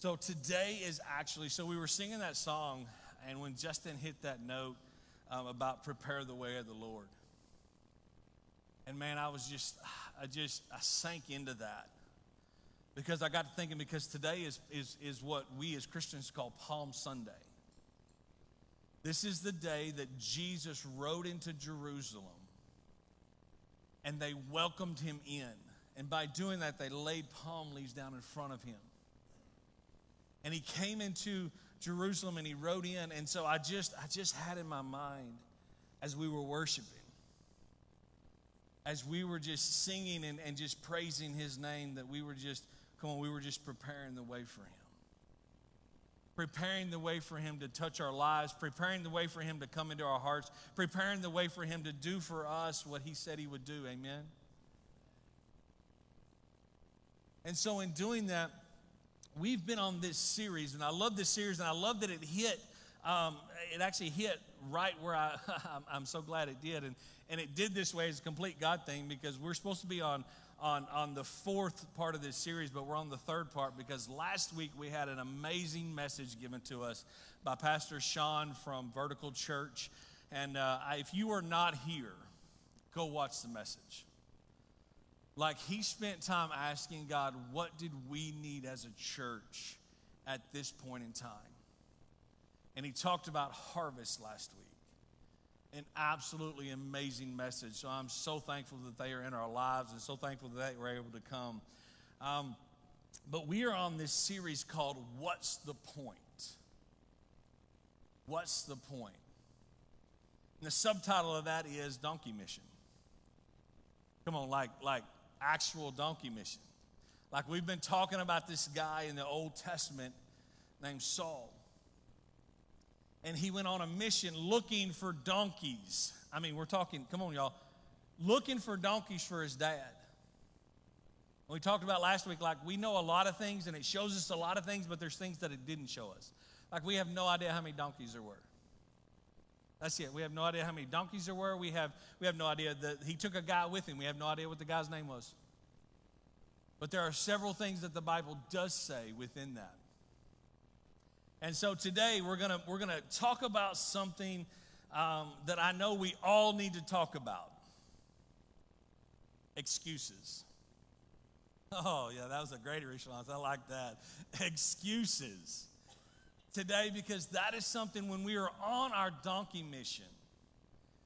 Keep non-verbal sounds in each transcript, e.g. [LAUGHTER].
So today is actually, so we were singing that song, and when Justin hit that note um, about prepare the way of the Lord, and man, I was just, I just, I sank into that because I got to thinking because today is, is, is what we as Christians call Palm Sunday. This is the day that Jesus rode into Jerusalem and they welcomed him in. And by doing that, they laid palm leaves down in front of him. And he came into Jerusalem and he rode in. And so I just, I just had in my mind as we were worshiping, as we were just singing and, and just praising his name, that we were just, come on, we were just preparing the way for him preparing the way for Him to touch our lives, preparing the way for Him to come into our hearts, preparing the way for Him to do for us what He said He would do. Amen? And so, in doing that, we've been on this series, and I love this series, and I love that it hit. Um, it actually hit right where I, [LAUGHS] I'm so glad it did. And, and it did this way as a complete God thing because we're supposed to be on on, on the fourth part of this series, but we're on the third part because last week we had an amazing message given to us by Pastor Sean from Vertical Church. And uh, if you are not here, go watch the message. Like he spent time asking God, what did we need as a church at this point in time? And he talked about harvest last week an absolutely amazing message. So I'm so thankful that they are in our lives and so thankful that they were able to come. Um, but we are on this series called What's the Point? What's the Point? And the subtitle of that is Donkey Mission. Come on, like, like actual donkey mission. Like we've been talking about this guy in the Old Testament named Saul and he went on a mission looking for donkeys. I mean, we're talking, come on, y'all, looking for donkeys for his dad. We talked about last week, like we know a lot of things and it shows us a lot of things, but there's things that it didn't show us. Like we have no idea how many donkeys there were. That's it. We have no idea how many donkeys there were. We have, we have no idea that he took a guy with him. We have no idea what the guy's name was. But there are several things that the Bible does say within that. And so today we're gonna we're gonna talk about something um, that I know we all need to talk about. Excuses. Oh yeah, that was a great response. I like that. [LAUGHS] Excuses. Today, because that is something when we are on our donkey mission.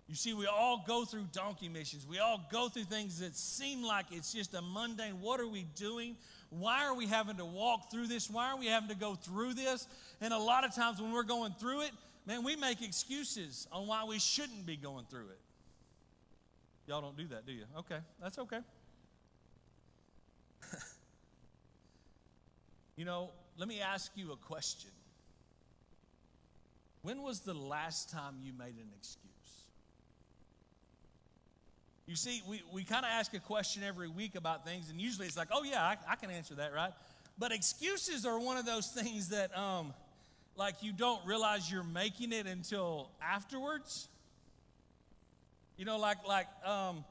You see, we all go through donkey missions. We all go through things that seem like it's just a mundane. What are we doing? Why are we having to walk through this? Why are we having to go through this? And a lot of times when we're going through it, man, we make excuses on why we shouldn't be going through it. Y'all don't do that, do you? Okay, that's okay. [LAUGHS] you know, let me ask you a question. When was the last time you made an excuse? You see, we, we kind of ask a question every week about things, and usually it's like, oh, yeah, I, I can answer that, right? But excuses are one of those [LAUGHS] things that, um, like, you don't realize you're making it until afterwards. You know, like, like, um,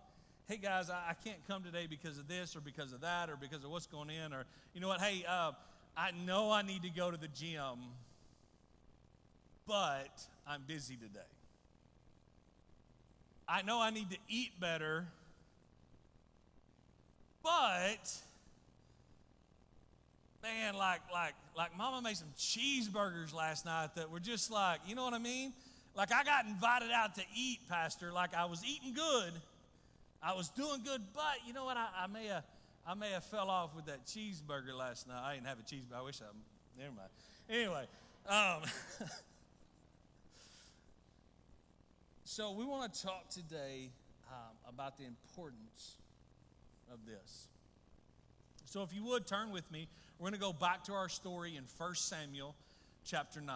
hey guys, I, I, can't come today because of this or because of that or because of what's going in or you know what? Hey, uh, I know I need to go to the gym, but I'm busy today. I know I need to eat better, but man, like like like Mama made some cheeseburgers last night that were just like, you know what I mean? Like I got invited out to eat, Pastor. Like I was eating good, I was doing good, but you know what? I, I may have I may have fell off with that cheeseburger last night. I didn't have a cheeseburger. I wish I. Never mind. Anyway. Um, [LAUGHS] So, we want to talk today um, about the importance of this. So, if you would turn with me, we're going to go back to our story in 1 Samuel chapter 9.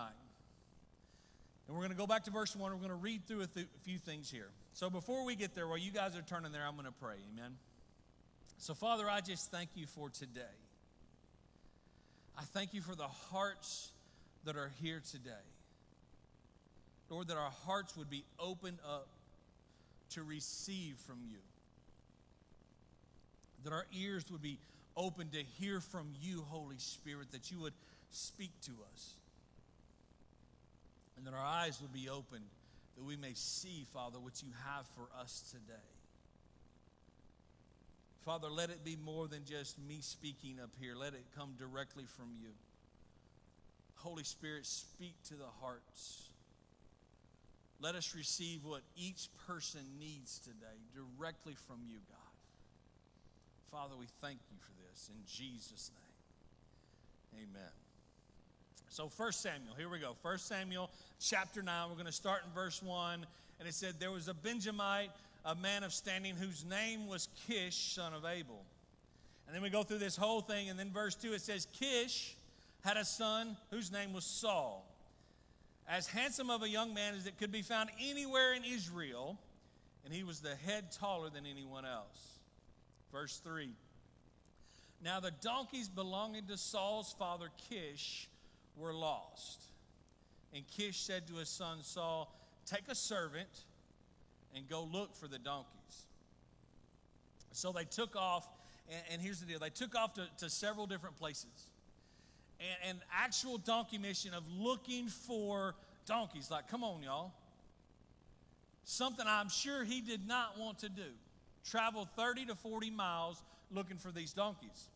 And we're going to go back to verse 1. We're going to read through a, th- a few things here. So, before we get there, while you guys are turning there, I'm going to pray. Amen. So, Father, I just thank you for today. I thank you for the hearts that are here today. Lord, that our hearts would be opened up to receive from you. That our ears would be open to hear from you, Holy Spirit, that you would speak to us. And that our eyes would be opened, that we may see, Father, what you have for us today. Father, let it be more than just me speaking up here. Let it come directly from you. Holy Spirit, speak to the hearts. Let us receive what each person needs today directly from you, God. Father, we thank you for this in Jesus' name. Amen. So, 1 Samuel, here we go. 1 Samuel chapter 9, we're going to start in verse 1. And it said, There was a Benjamite, a man of standing, whose name was Kish, son of Abel. And then we go through this whole thing. And then verse 2, it says, Kish had a son whose name was Saul. As handsome of a young man as it could be found anywhere in Israel, and he was the head taller than anyone else. Verse 3 Now the donkeys belonging to Saul's father Kish were lost. And Kish said to his son Saul, Take a servant and go look for the donkeys. So they took off, and, and here's the deal they took off to, to several different places. And an actual donkey mission of looking for donkeys. Like, come on, y'all. Something I'm sure he did not want to do traveled 30 to 40 miles looking for these donkeys.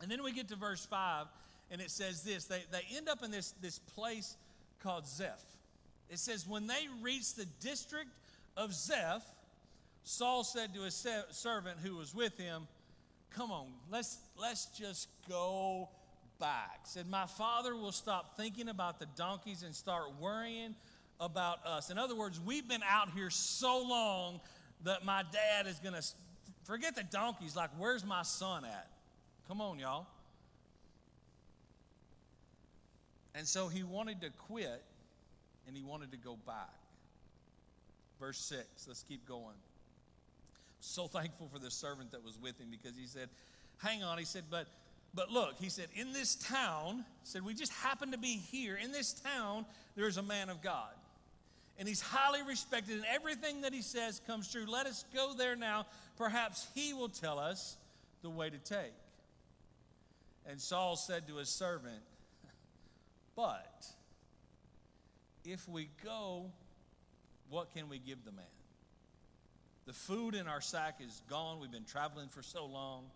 And then we get to verse 5, and it says this they, they end up in this, this place called Zeph. It says, When they reached the district of Zeph, Saul said to his servant who was with him, Come on, let's, let's just go back. Said, My father will stop thinking about the donkeys and start worrying about us. In other words, we've been out here so long that my dad is going to forget the donkeys. Like, where's my son at? Come on, y'all. And so he wanted to quit and he wanted to go back. Verse 6, let's keep going. So thankful for the servant that was with him because he said, Hang on. He said, But but look, he said, in this town, said, we just happen to be here. In this town, there's a man of God and he's highly respected, and everything that he says comes true. Let us go there now. Perhaps he will tell us the way to take. And Saul said to his servant, But if we go, what can we give the man? The food in our sack is gone. We've been traveling for so long.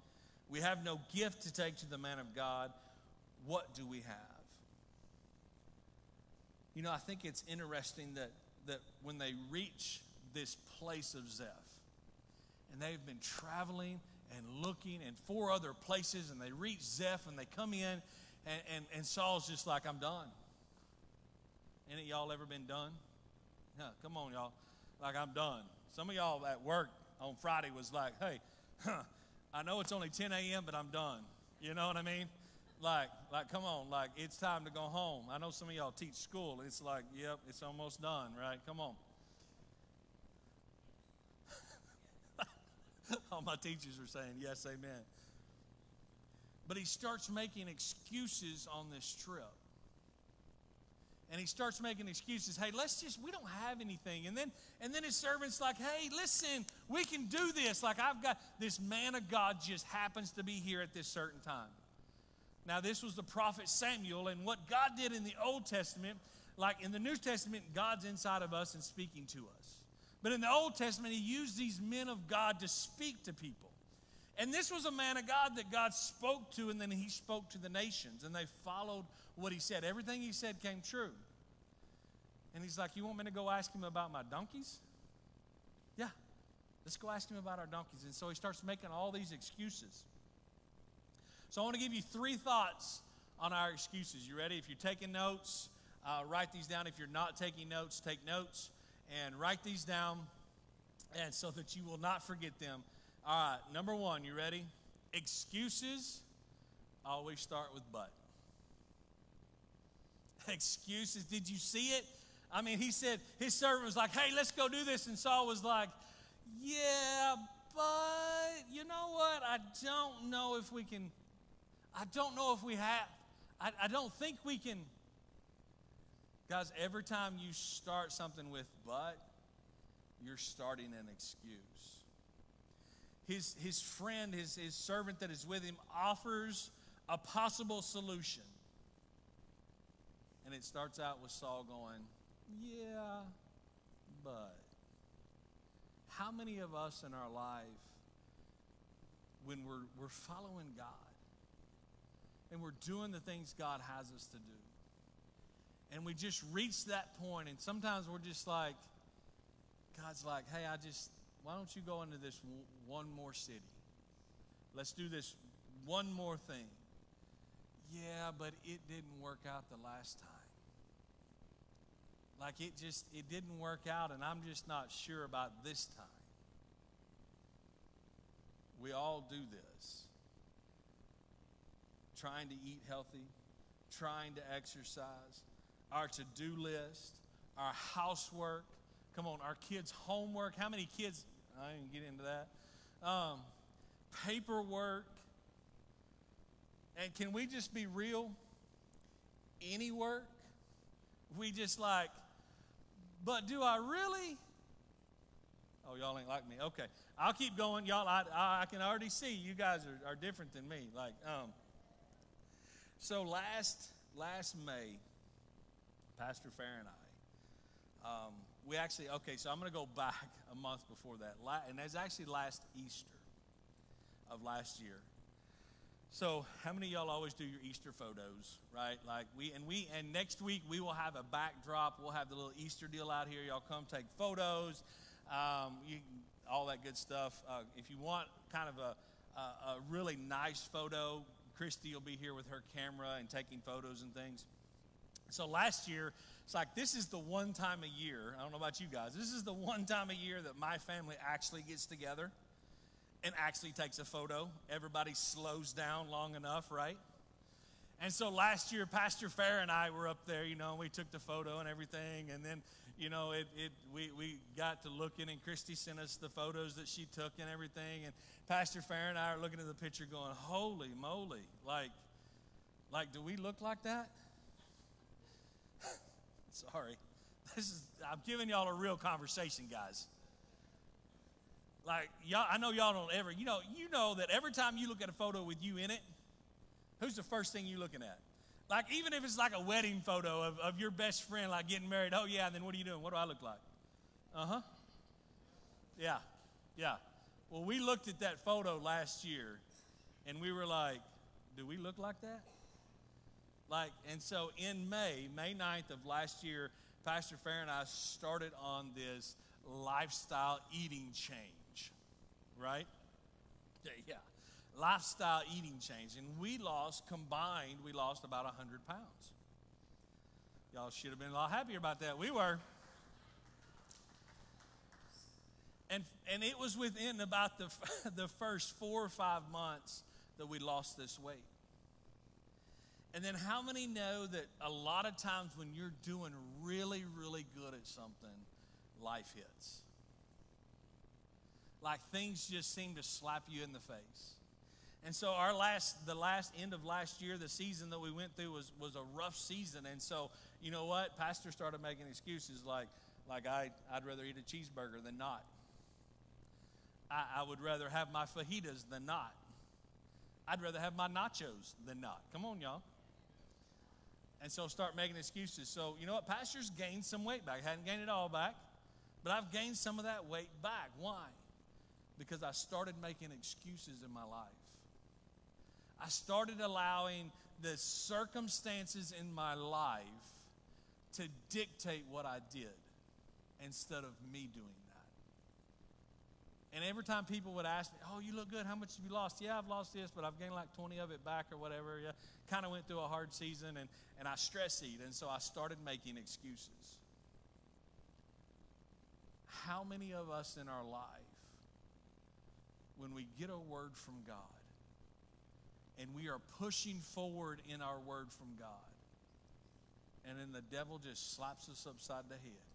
We have no gift to take to the man of God. What do we have? You know, I think it's interesting that that when they reach this place of Zeph, and they've been traveling and looking in four other places, and they reach Zeph and they come in, and, and, and Saul's just like, I'm done. Any y'all ever been done? Yeah, come on, y'all. Like, I'm done. Some of y'all at work on Friday was like, hey, huh, I know it's only 10 a.m., but I'm done. You know what I mean? Like, like, come on, like, it's time to go home. I know some of y'all teach school. It's like, yep, it's almost done, right? Come on. [LAUGHS] All my teachers are saying, yes, amen. But he starts making excuses on this trip. And he starts making excuses. Hey, let's just, we don't have anything. And then, and then his servant's like, hey, listen, we can do this. Like, I've got this man of God just happens to be here at this certain time. Now, this was the prophet Samuel, and what God did in the Old Testament, like in the New Testament, God's inside of us and speaking to us. But in the Old Testament, He used these men of God to speak to people. And this was a man of God that God spoke to, and then He spoke to the nations, and they followed what He said. Everything He said came true. And He's like, You want me to go ask Him about my donkeys? Yeah, let's go ask Him about our donkeys. And so He starts making all these excuses. So I want to give you three thoughts on our excuses. You ready? If you're taking notes, uh, write these down. If you're not taking notes, take notes and write these down and so that you will not forget them. All right, number one, you ready? Excuses always start with but. Excuses. Did you see it? I mean, he said, his servant was like, hey, let's go do this. And Saul was like, yeah, but you know what? I don't know if we can I don't know if we have. I, I don't think we can. Guys, every time you start something with but, you're starting an excuse. his, his friend, his, his servant that is with him, offers a possible solution. And it starts out with Saul going, Yeah, but. How many of us in our life, when we're, we're following God and we're doing the things God has us to do, and we just reach that point, and sometimes we're just like, God's like, hey, I just, why don't you go into this one more city? Let's do this one more thing. Yeah, but it didn't work out the last time. Like it just, it didn't work out, and I'm just not sure about this time. We all do this. Trying to eat healthy, trying to exercise, our to do list, our housework, Come on, our kids' homework. How many kids? I didn't get into that. Um, paperwork. And can we just be real? Any work? We just like, but do I really? Oh, y'all ain't like me. Okay. I'll keep going. Y'all, I, I, can already see you guys are, are different than me. Like, um, so last last May, Pastor Fair and I, um, we actually, okay, so I'm going to go back a month before that. And that's actually last Easter of last year. So, how many y'all always do your Easter photos, right? Like we and we and next week we will have a backdrop. We'll have the little Easter deal out here. Y'all come take photos, um, you, all that good stuff. Uh, if you want kind of a, a, a really nice photo, Christy will be here with her camera and taking photos and things. So last year it's like this is the one time a year, I don't know about you guys, this is the one time a year that my family actually gets together and actually takes a photo. Everybody slows down long enough, right? And so last year, Pastor Fair and I were up there, you know, we took the photo and everything. And then, you know, it, it, we, we got to looking, and Christy sent us the photos that she took and everything. And Pastor Fair and I are looking at the picture going, holy moly, like, like, do we look like that? [LAUGHS] Sorry. This is I'm giving y'all a real conversation, guys. Like y'all, I know y'all don't ever, you know, you know that every time you look at a photo with you in it, who's the first thing you're looking at? Like even if it's like a wedding photo of, of your best friend, like getting married, oh yeah, then what are you doing? What do I look like? Uh-huh. Yeah, yeah. Well, we looked at that photo last year and we were like, do we look like that? Like, and so in May, May 9th of last year, Pastor Fair and I started on this lifestyle eating change, right? Yeah, lifestyle eating change. And we lost, combined, we lost about 100 pounds. Y'all should have been a lot happier about that. We were. And, and it was within about the, [LAUGHS] the first four or five months that we lost this weight. And then, how many know that a lot of times when you're doing really, really good at something, life hits? Like things just seem to slap you in the face. And so our last, the last end of last year, the season that we went through was, was a rough season. And so, you know what? Pastor started making excuses like, like I, I'd rather eat a cheeseburger than not. I, I would rather have my fajitas than not. I'd rather have my nachos than not. Come on, y'all and so start making excuses. So, you know what? Pastor's gained some weight back. Hadn't gained it all back, but I've gained some of that weight back. Why? Because I started making excuses in my life. I started allowing the circumstances in my life to dictate what I did instead of me doing that. and every time people would ask me, Oh, you look good. How much have you lost? Yeah, I've lost this, but I've gained like 20 of it back or whatever. Yeah. Kind of went through a hard season and, and I stress eat. And so I started making excuses. How many of us in our life, when we get a word from God and we are pushing forward in our word from God, and then the devil just slaps us upside the head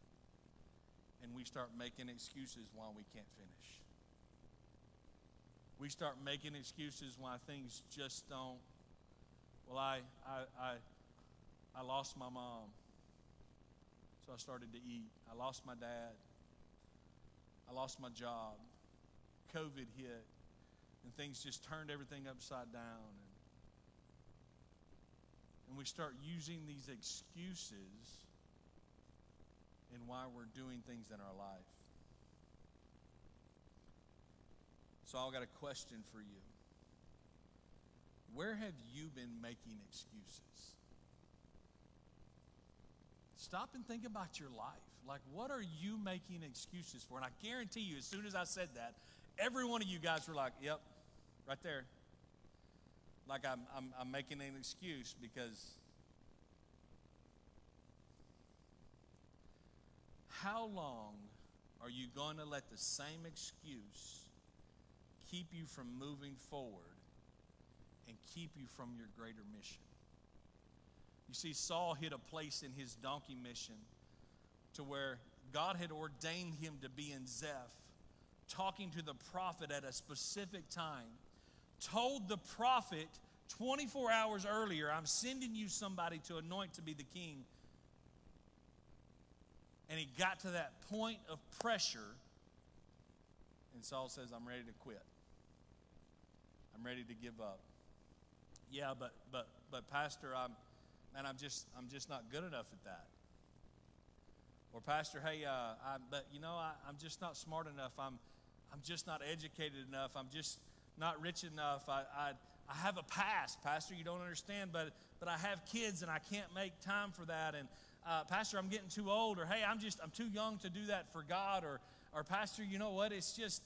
and we start making excuses why we can't finish? we start making excuses why things just don't. Well, I, I, I, I lost my mom, so I started to eat. I lost my dad. I lost my job. COVID hit. and things just turned everything upside down. And, and we start using these excuses in why we're doing things in our life. So I've got a question for you. Where have you been making excuses? Stop and think about your life. Like, what are you making excuses for? And I guarantee you, as soon as I said that, every one of you guys were like, yep, right there. Like, I'm, I'm, I'm making an excuse because. How long are you going to let the same excuse keep you from moving forward and keep you from your greater mission. You see, Saul hit a place in his donkey mission to where God had ordained him to be in Zeph, talking to the prophet at a specific time, told the prophet 24 hours earlier, I'm sending you somebody to anoint to be the king. And he got to that point of pressure, and Saul says, I'm ready to quit. I'm ready to give up. Yeah, but but but pastor, I'm man, I'm just I'm just not good enough at that. Or pastor, hey, uh, I, but you know, I, I'm just not smart enough. I'm I'm just not educated enough. I'm just not rich enough. I, I I have a past, pastor. You don't understand, but but I have kids and I can't make time for that. And uh, pastor, I'm getting too old. Or hey, I'm just I'm too young to do that for God. Or or pastor, you know what? It's just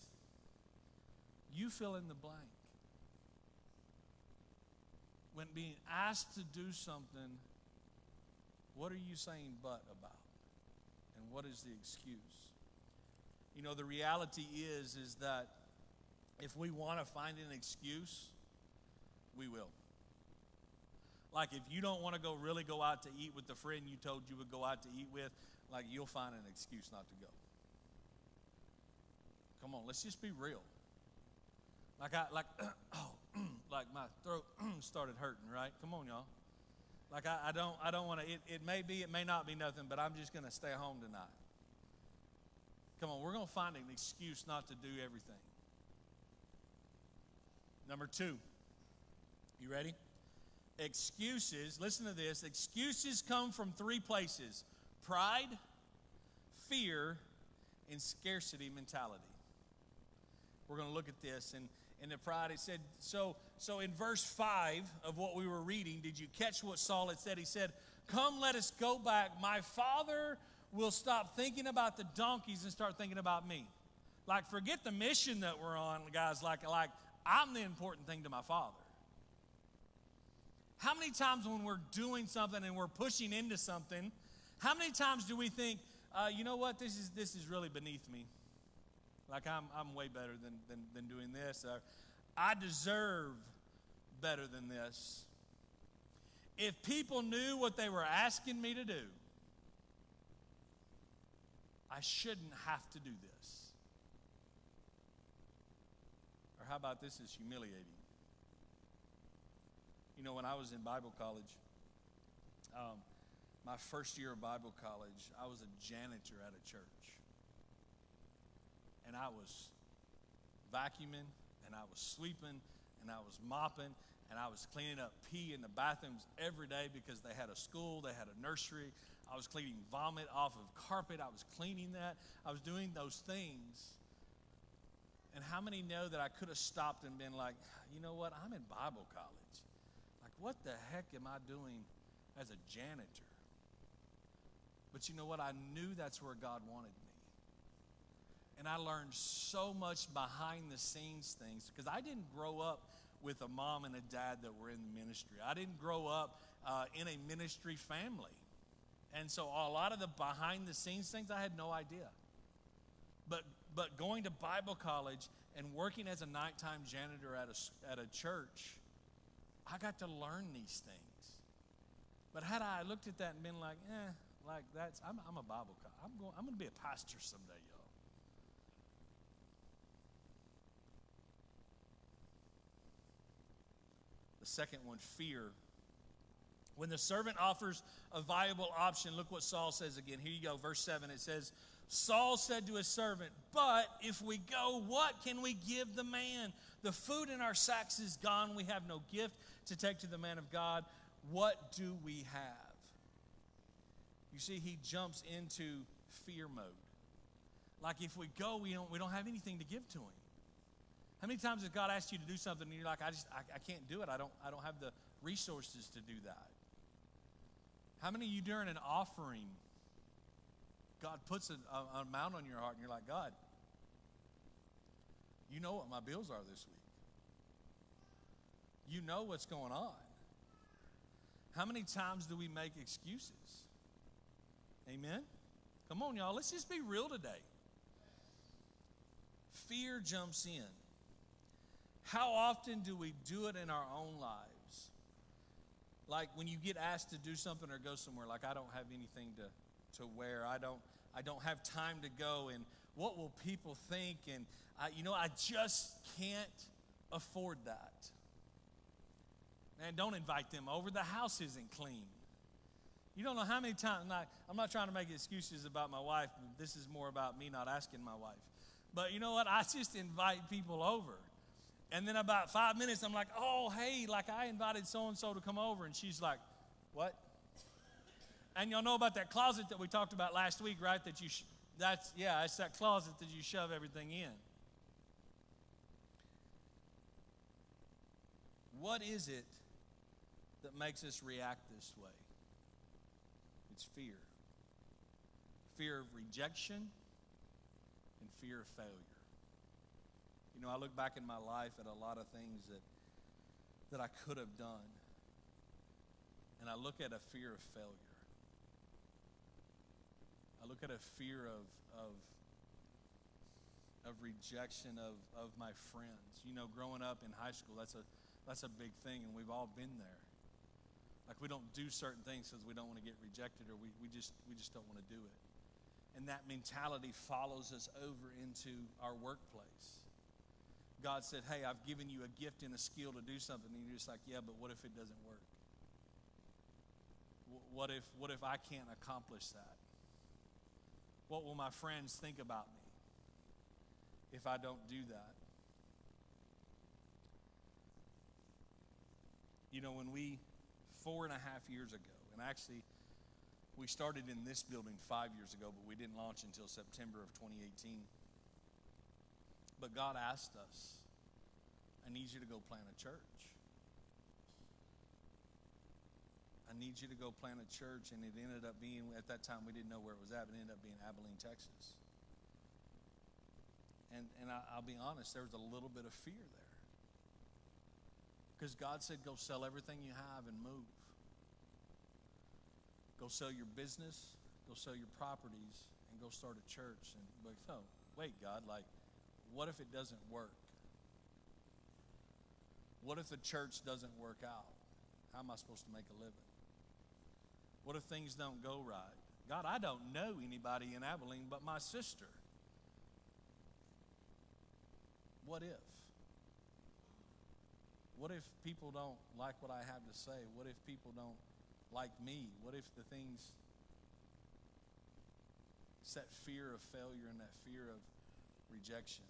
you fill in the blank when being asked to do something, what are you saying but about? And what is the excuse? You know, the reality is is that if we want to find an excuse, we will. Like if you don't want to go really go out to eat with the friend you told you would go out to eat with, like you'll find an excuse not to go. Come on, let's just be real. Like I like [CLEARS THROAT] oh [CLEARS THROAT] like my throat [CLEARS THROAT] started hurting, right? Come on, y'all. Like I, I don't I don't want to it, it may be, it may not be nothing, but I'm just gonna stay home tonight. Come on, we're gonna find an excuse not to do everything. Number two. You ready? Excuses, listen to this. Excuses come from three places pride, fear, and scarcity mentality. We're going to look at this. And in the pride. It said, so, so in verse 5 of what we were reading, did you catch what Saul had said? He said, Come, let us go back. My father will stop thinking about the donkeys and start thinking about me. Like, forget the mission that we're on, guys. Like, like I'm the important thing to my father. How many times when we're doing something and we're pushing into something, how many times do we think, uh, you know what, this is, this is really beneath me? Like I'm, I'm way better than, than, than doing this. Or, I deserve better than this. If people knew what they were asking me to do, I shouldn't have to do this. Or how about this is humiliating? You know, when I was in Bible college, um, my first year of Bible college, I was a janitor at a church and I was vacuuming and I was sweeping and I was mopping and I was cleaning up pee in the bathrooms every day because they had a school, they had a nursery. I was cleaning vomit off of carpet. I was cleaning that. I was doing those things. And how many know that I could have stopped and been like, you know what? I'm in Bible college. Like, what the heck am I doing as a janitor? But you know what? I knew that's where God wanted me. And I learned so much behind the scenes things because I didn't grow up with a mom and a dad that were in ministry. I didn't grow up uh, in a ministry family. And so a lot of the behind the scenes things I had no idea. But, but going to Bible college and working as a nighttime janitor at a, at a church, I got to learn these things. But had I looked at that and been like, eh, like that's, I'm, I'm a Bible, I'm going, I'm going to be a pastor someday, y'all. The second one, fear. When the servant offers a viable option, look what Saul says again. Here you go, verse 7. It says, Saul said to his servant, But if we go, what can we give the man? The food in our sacks is gone. We have no gift to take to the man of God. What do we have? You see, he jumps into fear mode. Like if we go, we don't, we don't have anything to give to him. How many times has God asked you to do something and you're like, I just I, I can't do it. I don't I don't have the resources to do that. How many of you during an offering, God puts an, a, amount on your heart and you're like, God, you know what my bills are this week. You know what's going on. How many times do we make excuses? Amen? Come on, y'all. Let's just be real today. Fear jumps in. How often do we do it in our own lives? Like when you get asked to do something or go somewhere, like I don't have anything to, to wear. I don't, I don't have time to go. And what will people think? And, I, you know, I just can't afford that. Man, don't invite them over. The house isn't clean. You don't know how many times, not, I'm not trying to make excuses about my wife. This is more about me not asking my wife. But you know what? I just invite people over. And then about five minutes, I'm like, oh, hey, like I invited so and so to come over. And she's like, what? And y'all know about that closet that we talked about last week, right? That you, that's, yeah, it's that closet that you shove everything in. What is it that makes us react this way? It's fear fear of rejection and fear of failure. You know, I look back in my life at a lot of things that, that I could have done, and I look at a fear of failure. I look at a fear of, of, of rejection of, of my friends. You know, growing up in high school, that's a, that's a big thing, and we've all been there. Like we don't do certain things because we don't want to get rejected or we, we, just, we just don't want to do it. And that mentality follows us over into our workplace. God said, Hey, I've given you a gift and a skill to do something. And you're just like, Yeah, but what if it doesn't work? What if, what if I can't accomplish that? What will my friends think about me if I don't do that? You know, when we four and a half years ago. And actually, we started in this building five years ago, but we didn't launch until September of 2018. But God asked us, I need you to go plant a church. I need you to go plant a church. And it ended up being, at that time, we didn't know where it was at, but it ended up being Abilene, Texas. And, and I, I'll be honest, there was a little bit of fear there. Because God said, go sell everything you have and move. Go sell your business, go sell your properties, and go start a church. And like, oh, wait, God, like, what if it doesn't work? What if the church doesn't work out? How am I supposed to make a living? What if things don't go right? God, I don't know anybody in Abilene but my sister. What if? What if people don't like what I have to say? What if people don't like me? What if the things set fear of failure and that fear of rejection?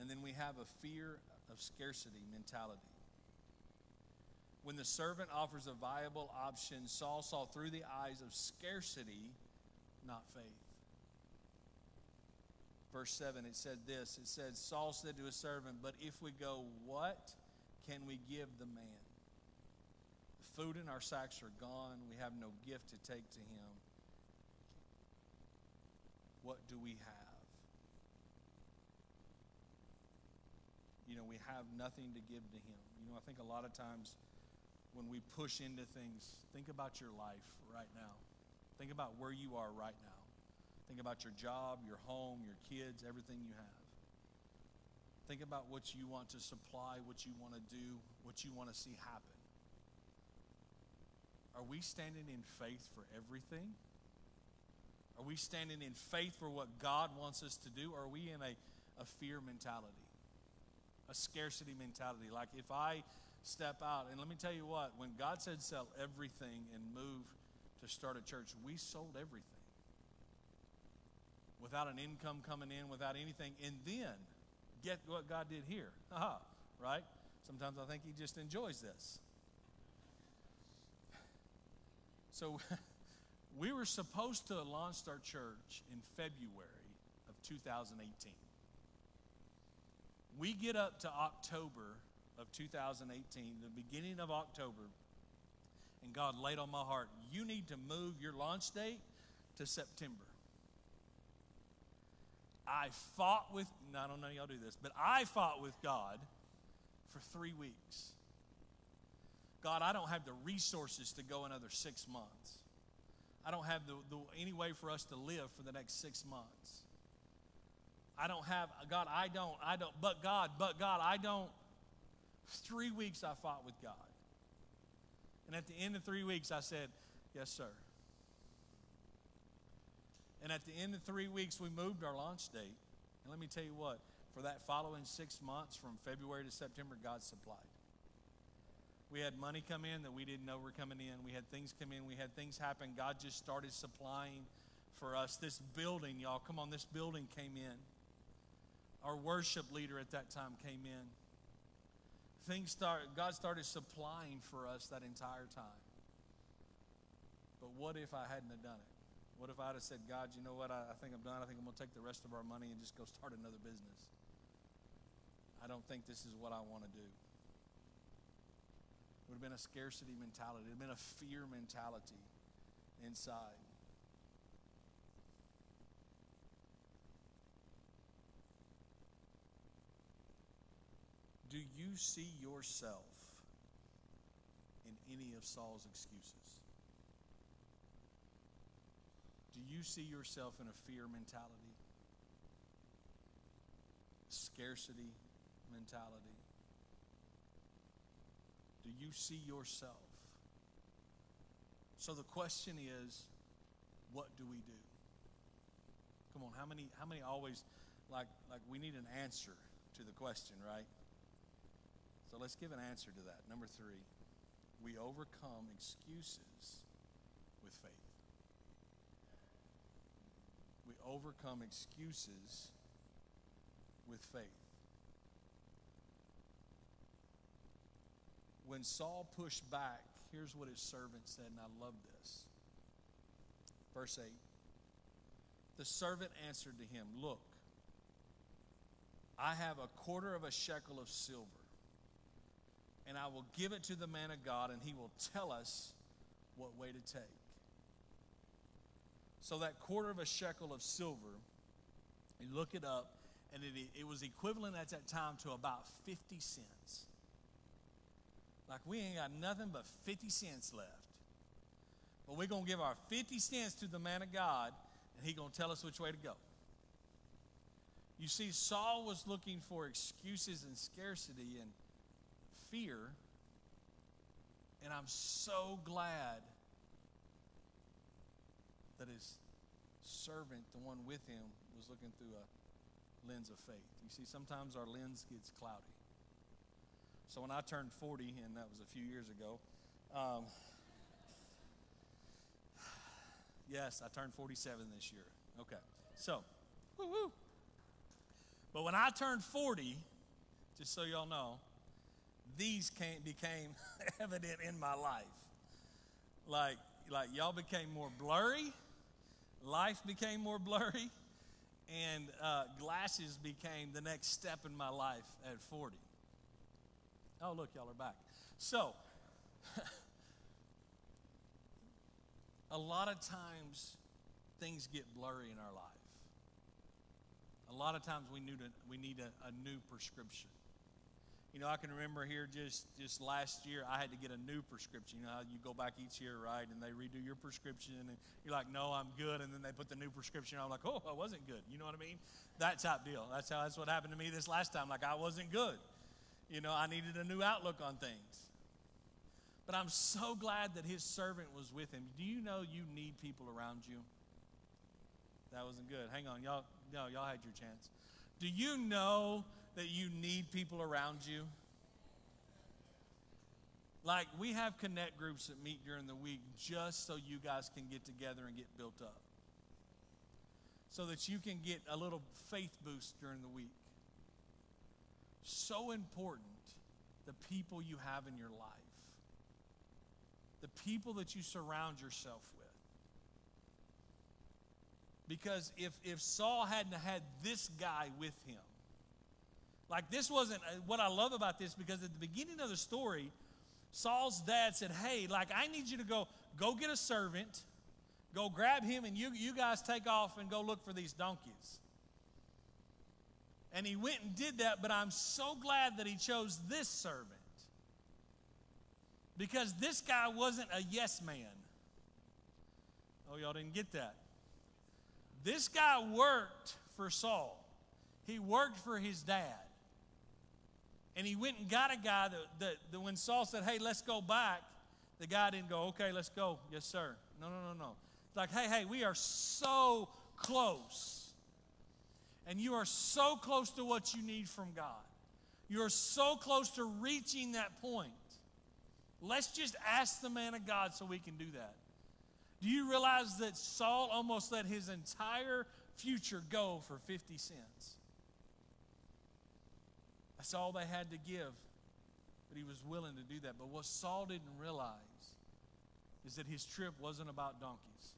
And then we have a fear of scarcity mentality. When the servant offers a viable option, Saul saw through the eyes of scarcity, not faith verse 7, it said this. It said, Saul said to his servant, But if we go, what can we give the man? The food in our sacks are gone. We have no gift to take to him. What do we have? You know, we have nothing to give to him. You know, I think a lot of times when we push into things, think about your life right now. Think about where you are right now. Think about your job, your home, your kids, everything you have. Think about what you want to supply, what you want to do, what you want to see happen. Are we standing in faith for everything? Are we standing in faith for what God wants us to do? Or are we in a, a fear mentality, a scarcity mentality? Like if I step out, and let me tell you what, when God said sell everything and move to start a church, we sold everything without an income coming in, without anything. And then, get what God did here. [LAUGHS] Aha, right? Sometimes I think He just enjoys this. So, [LAUGHS] we were supposed to launch our church in February of 2018. We get up to October of 2018, the beginning of October, and God laid on my heart, you need to move your launch date to September. I fought with, I don't know y'all do this, but I fought with God for three weeks. God, I don't have the resources to go another six months. I don't have the, the, any way for us to live for the next six months. I don't have, God, I don't, I don't, but God, but God, I don't. Three weeks I fought with God. And at the end of three weeks, I said, Yes, sir. And at the end of three weeks, we moved our launch date. And let me tell you what, for that following six months, from February to September, God supplied. We had money come in that we didn't know were coming in. We had things come in. We had things happen. God just started supplying for us. This building, y'all, come on, this building came in. Our worship leader at that time came in. Things start, God started supplying for us that entire time. But what if I hadn't have done it? What if I'd have said, God, you know what? I, I think I'm done. I think I'm going to take the rest of our money and just go start another business. I don't think this is what I want to do. It would have been a scarcity mentality, it would have been a fear mentality inside. Do you see yourself in any of Saul's excuses? Do you see yourself in a fear mentality? Scarcity mentality? Do you see yourself? So the question is, what do we do? Come on, how many how many always like like we need an answer to the question, right? So let's give an answer to that. Number 3, we overcome excuses with faith. We overcome excuses with faith. When Saul pushed back, here's what his servant said, and I love this. Verse 8 The servant answered to him, Look, I have a quarter of a shekel of silver, and I will give it to the man of God, and he will tell us what way to take. So, that quarter of a shekel of silver, you look it up, and it, it was equivalent at that time to about 50 cents. Like we ain't got nothing but 50 cents left. But we're going to give our 50 cents to the man of God, and he's going to tell us which way to go. You see, Saul was looking for excuses and scarcity and fear, and I'm so glad that his servant, the one with him, was looking through a lens of faith. You see, sometimes our lens gets cloudy. So when I turned 40, and that was a few years ago, um, yes, I turned 47 this year. Okay, so, woo-woo. But when I turned 40, just so y'all know, these came, became [LAUGHS] evident in my life. Like, like y'all became more blurry, life became more blurry, and uh, glasses became the next step in my life at 40. Oh, look, y'all are back. So, [LAUGHS] a lot of times things get blurry in our life. A lot of times we need a, we need a, a new prescription. You know, I can remember here just just last year I had to get a new prescription. You know, you go back each year, right, and they redo your prescription, and you're like, "No, I'm good," and then they put the new prescription. I'm like, "Oh, I wasn't good." You know what I mean? That type deal. That's how that's what happened to me this last time. Like I wasn't good. You know, I needed a new outlook on things. But I'm so glad that his servant was with him. Do you know you need people around you? That wasn't good. Hang on, y'all. No, y'all had your chance. Do you know that you need people around you? Like, we have connect groups that meet during the week just so you guys can get together and get built up. So that you can get a little faith boost during the week. So important, the people you have in your life, the people that you surround yourself with. Because if, if Saul hadn't had this guy with him, like this wasn't uh, what I love about this because at the beginning of the story, Saul's dad said, Hey, like I need you to go, go get a servant, go grab him, and you, you guys take off and go look for these donkeys. And he went and did that, but I'm so glad that he chose this servant. Because this guy wasn't a yes man. Oh, y'all didn't get that. This guy worked for Saul, he worked for his dad. And he went and got a guy that, that, that when Saul said, Hey, let's go back, the guy didn't go, Okay, let's go. Yes, sir. No, no, no, no. It's like, Hey, hey, we are so close. And you are so close to what you need from God. You are so close to reaching that point. Let's just ask the man of God so we can do that. Do you realize that Saul almost let his entire future go for 50 cents? That's all they had to give. But he was willing to do that. But what Saul didn't realize is that his trip wasn't about donkeys.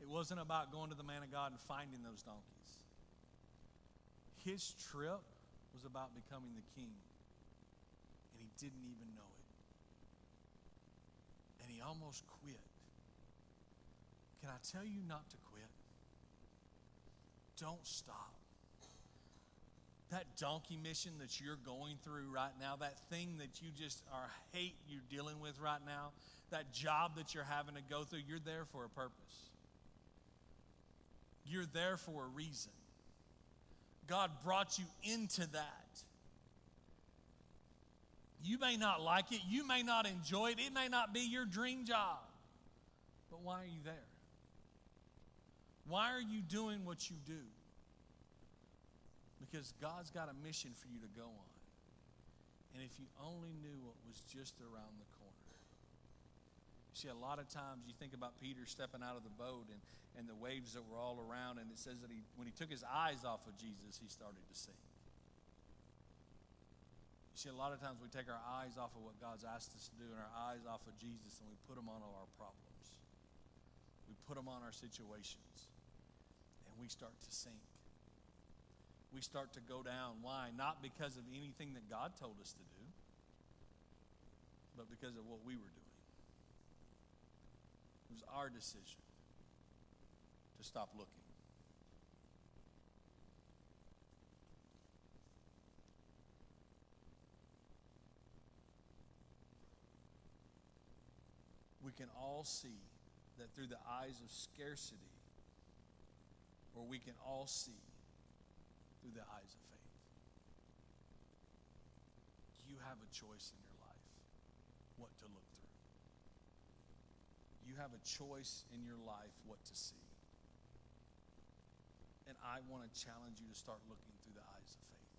It wasn't about going to the man of God and finding those donkeys. His trip was about becoming the king. And he didn't even know it. And he almost quit. Can I tell you not to quit? Don't stop that donkey mission that you're going through right now, that thing that you just are hate you're dealing with right now, that job that you're having to go through, you're there for a purpose. You're there for a reason. God brought you into that. You may not like it, you may not enjoy it, it may not be your dream job. But why are you there? Why are you doing what you do? Because God's got a mission for you to go on. And if you only knew what was just around the corner. See, a lot of times you think about Peter stepping out of the boat and, and the waves that were all around, and it says that he, when he took his eyes off of Jesus, he started to sink. You see, a lot of times we take our eyes off of what God's asked us to do and our eyes off of Jesus, and we put them on all our problems. We put them on our situations, and we start to sink we start to go down. Why? Not because of anything that God told us to do, but because of what we were doing. It was our decision to stop looking. We can all see that through the eyes of scarcity, or we can all see through the eyes of faith. You have a choice in your life what to look through. You have a choice in your life what to see. And I want to challenge you to start looking through the eyes of faith.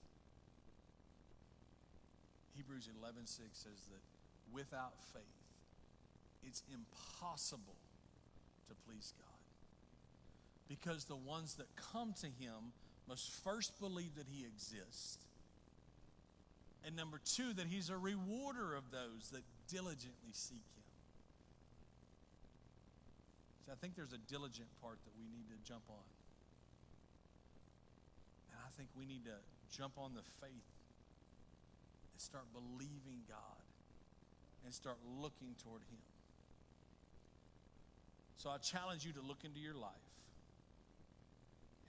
Hebrews 11:6 says that without faith it's impossible to please God. Because the ones that come to him must first believe that he exists. And number two, that he's a rewarder of those that diligently seek him. See, I think there's a diligent part that we need to jump on. And I think we need to jump on the faith and start believing God and start looking toward him. So I challenge you to look into your life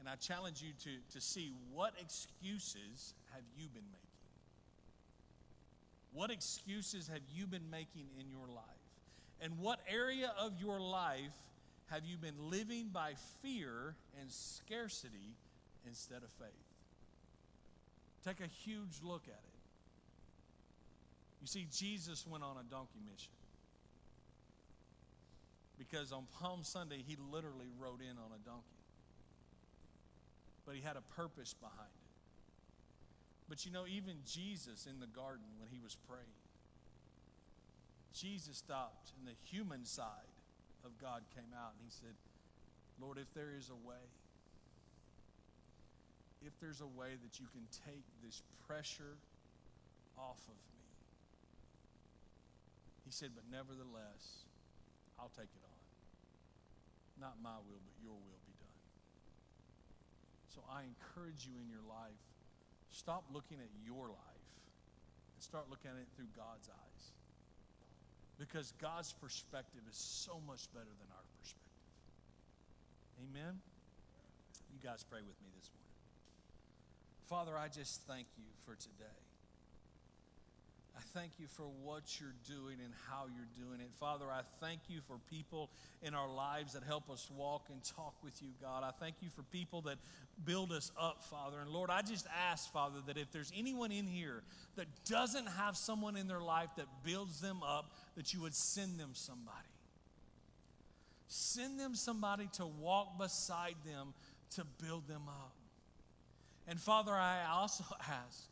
and I challenge you to, to see what excuses have you been making? What excuses have you been making in your life? And what area of your life have you been living by fear and scarcity instead of faith? Take a huge look at it. You see, Jesus went on a donkey mission. Because on Palm Sunday, he literally rode in on a donkey but he had a purpose behind it. But you know, even Jesus in the garden when he was praying, Jesus stopped and the human side of God came out and he said, Lord, if there is a way, if there's a way that you can take this pressure off of me, he said, but nevertheless, I'll take it on. Not my will, but your will. So I encourage you in your life, stop looking at your life and start looking at it through God's eyes. Because God's perspective is so much better than our perspective. Amen? You guys pray with me this morning. Father, I just thank you for today. I thank you for what you're doing and how you're doing it. Father, I thank you for people in our lives that help us walk and talk with you, God. I thank you for people that build us up, Father. And Lord, I just ask, Father, that if there's anyone in here that doesn't have someone in their life that builds them up, that you would send them somebody. Send them somebody to walk beside them to build them up. And Father, I also [LAUGHS] ask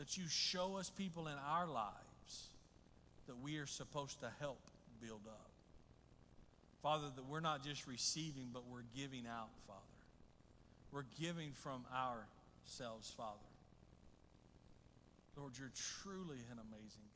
that you show us people in our lives that we are supposed to help build up. Father, that we're not just receiving, but we're giving out, Father. We're giving from ourselves, Father. Lord, you're truly an amazing.